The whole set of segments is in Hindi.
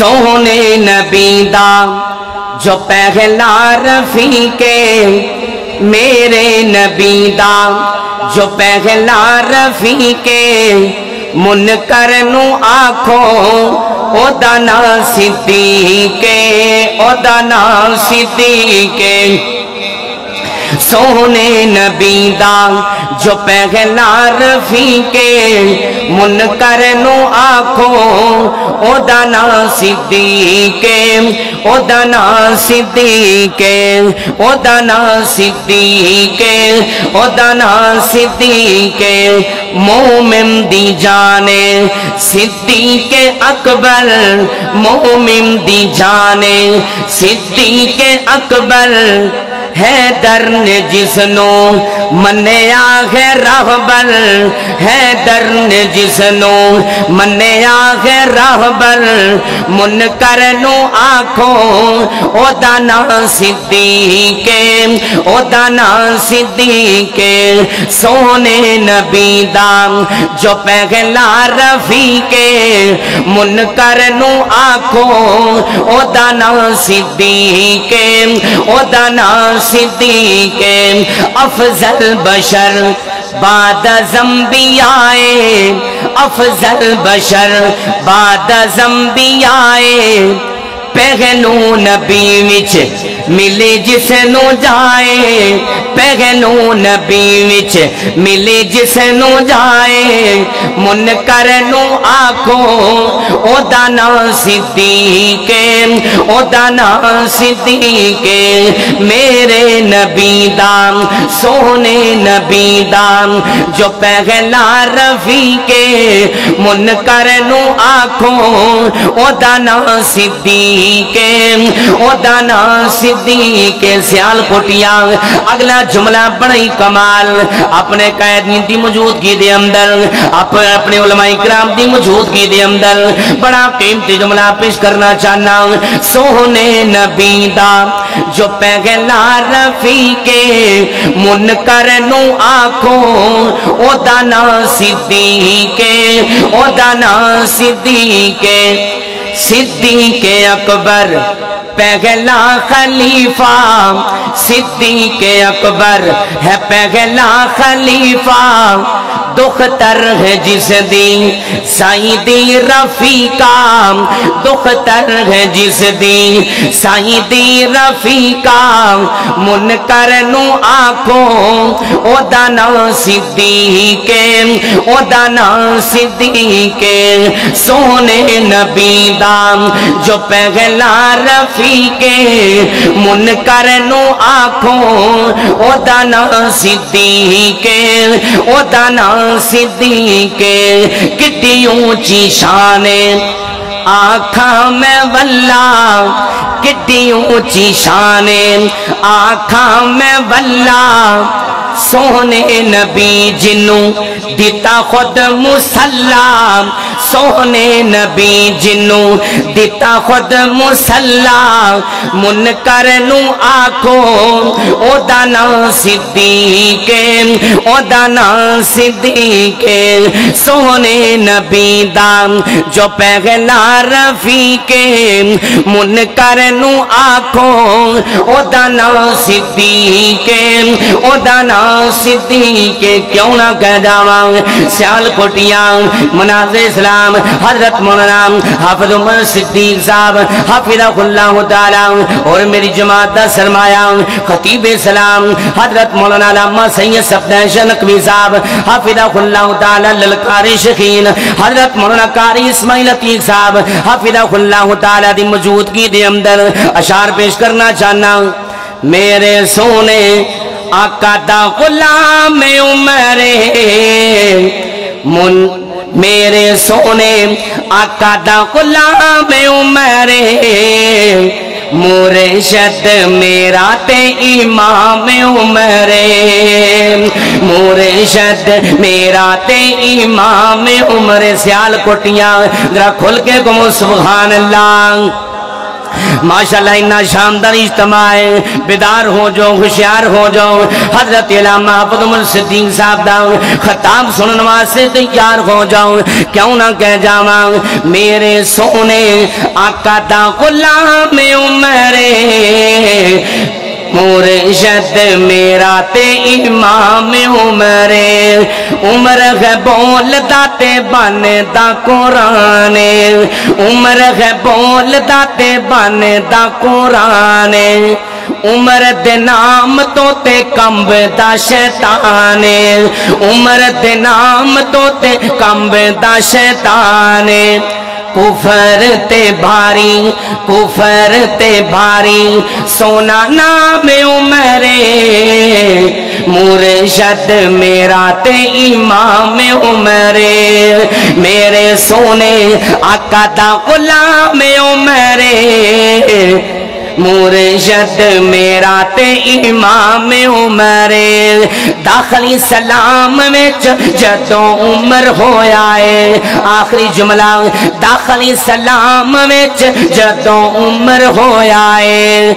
सोने नबी दा जो पहला रफी के मेरे नबी दा जो पहला रफी के मुनकर नु आखो ओदा ना सिद्धी के ओदा ना सिद्धी के सोने नबी दा जो पहला रफी के मुनकर नु आखो, ओदा ना सिद्धी के ओदा ना सिद्धी के ओदा ना सिद्धी के ओदा ना सिद्धी के मोमिन दी जाने सिद्धी के अकबर, मोमिन दी जाने सिद्धी के अकबर। है दर ने जिसनो मन्या है राहबर है दर ने जिसनो मन्या है राहबर मुन कर नो आखो, ओदा ना सिद्धी के ओदा ना सिद्धी के सोने नबी दाम, जो पहला रफी के मुन कर नो आखो, ओदा ना सिद्धी के ओदा ना सिद्दी के अफजल बशर बाद जम्बियाए अफजल बशर बाद जम्बियाए पहनू नबी विच मिले जिसनु जाए पहनू नबी विच। मिले जिसनु जाए, मुन करनु आखो। ओदा ना सिद्धी के ओदा ना सिद्धी के मेरे नबी दाम, सोने नबी दाम। जो पहला रफी के मुन करनु आखो। ओदा ना सिद्धी के ओदा ना सिद्धी के सियाल कोटिया। अगला जुमला बड़ी कमाल। अपने कैदी की मौजूदगी दे अंदर। आप अपने उलमाई कराम की मौजूदगी दे अंदर। बड़ा कीमती जुमला पेश करना चाहना। सोने नबी दा, जो पहला रफी के मुन करनु आखो, ओदा ना सिद्धी के ओदा ना सिद्धी के सिद्दी के अकबर पहला खलीफा। के अकबर है पहला खलीफा। दुखतर है जिस दी साई दी रफीका दुखतर है जिस दी साई दी रफीका मुन करनु आखो, ओदा ना सिद्दी के, ओदा ना सिद्दी के। सोने नबी दाम, जो पहला रफी के। मुन करनु आखो, ओदा ना सिद्धि के, ओदा ना सिद्धी के कितनी ऊँची शाने। आखा में वल्ला किटी ऊँची शाने। आखा में वल्ला सोने नबी जिनू दिता खुद मुसल्ला सोने नबी जिनू दिता खुद मुसल्ला मुन करनु आखो, ओदा ना सिद्धी के ओदा ना सिद्धी के सोने नबी दाम जो पहला रफी के मुन करनु आखो, ओदा ना सिद्धी के ओदा ना सिद्धी के क्यों ना कह जावा? सियाल कोटिया मनाज इस्लाम, हज़रत मौलाना हाफिज उमर सिद्दीक साहब ताला, और मेरी जमात का सरमाया, खतीब सलाम, हज़रत मौलाना लामा सैयद नकवी साहब ताला, ललकारी शकीन, हज़रत मौलाना कारी इस्माइल साहब दी मौजूदगी अंदर अशार पेश करना चाहना। मेरे सोने आका दा गुलाम उमरे मुन मेरे सोने आका दा गुलाम उमरे मुर्शद मेरा ते इमाम उमरे मुर्शद मेरा ते इमाम उमरे। सियाल कोटियाँ जरा खुल के गुमो सुबहान अल्लाह माशाल्लाह, इन्ना शानदार इज्तमा है। बेदार हो जाओ, होशियार हो जाओ। हज़रत महबूद सिद्दीक साहब दा खताब सुनने वास्ते तैयार हो जाओ। क्यों ना कह जावा, मेरे सोने आका दा गुलाम उमरे मुर्शद मेरा ते इमाम उमरे उमर है बोलता ते बनता कुरान उमर है बोलता ते बनता कुरान उमर दे नाम तो ते कंबदा शैतान उमर दे नाम तो ते कंबदा शैतान कुफर ते भारी, कुफर ते भारी, सोना नाम उमरे। मुर्शद मेरा ते इमाम उमरे। मेरे सोने आका दा गुलाम उमरे। मुर्शद मेरा ते इमाम उमरे। दाखली सलाम विच जदों उमर होया है। आखिरी जुमला, दाखली सलाम विच जदों उमर होया है।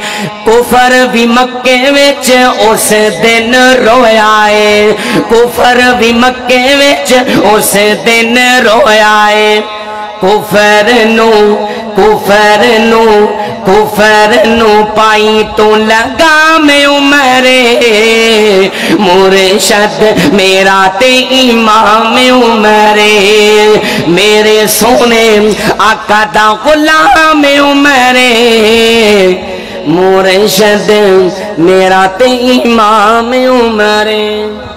कुफर भी मक्के विच उस दिन रोया है। कुफर भी मक्के विच उस दिन रोया है। कुफर नु कुफर नु कुफर नु पाई तो लगा में उमरे। मुर्शद, मेरा ते इमाम उमरे। मेरे सोने आका दा गुलाम उमरे। मुर्शद, मेरा ते इमाम उमरे।